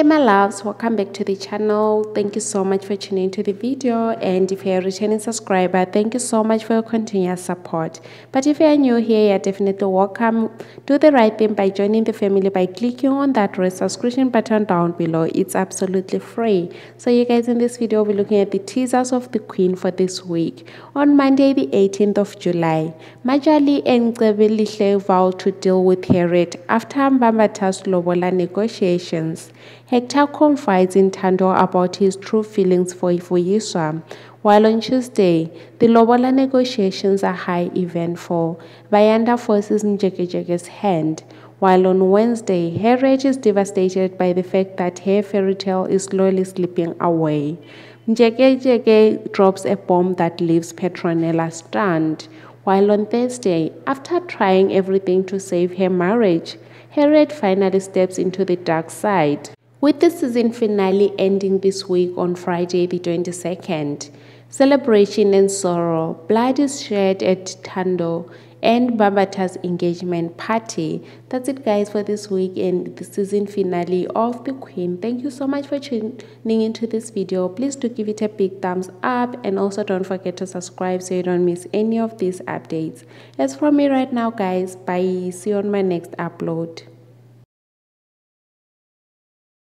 hey my loves welcome back to the channel. Thank you so much for tuning into the video. And if you're a returning subscriber thank you so much for your continuous support. But if you're new here you're definitely welcome. Do the right thing by joining the family by clicking on that red subscription button down below. It's absolutely free. So you guys in this video we're looking at the teasers of the queen for this week. On monday the 18th of july majali and Cebelihle vow to deal with Harriet after Mbambatha's lobola negotiations Hector confides in Thando about his true feelings for Vuyiswa, while on Tuesday, the Lobola negotiations are high event for Bayanda forces Njekejeke's hand, while on Wednesday, Harriet is devastated by the fact that her fairy tale is slowly slipping away. Njekejeke drops a bomb that leaves Petronella stunned, while on Thursday, after trying everything to save her marriage, Harriet finally steps into the dark side. With the season finale ending this week on Friday the 22nd, celebration and sorrow, blood is shed at Thando and Mbambatha's engagement party. That's it guys for this week and the season finale of The Queen. Thank you so much for tuning into this video. Please do give it a big thumbs up and also don't forget to subscribe so you don't miss any of these updates. As for me right now guys, bye. See you on my next upload.